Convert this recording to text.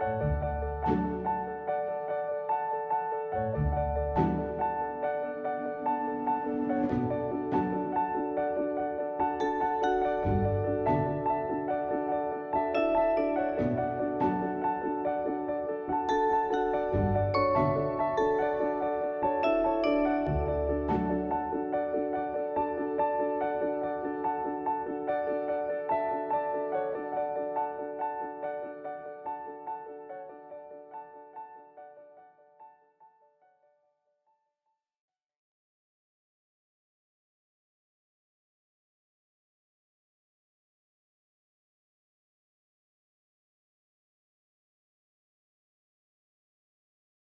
you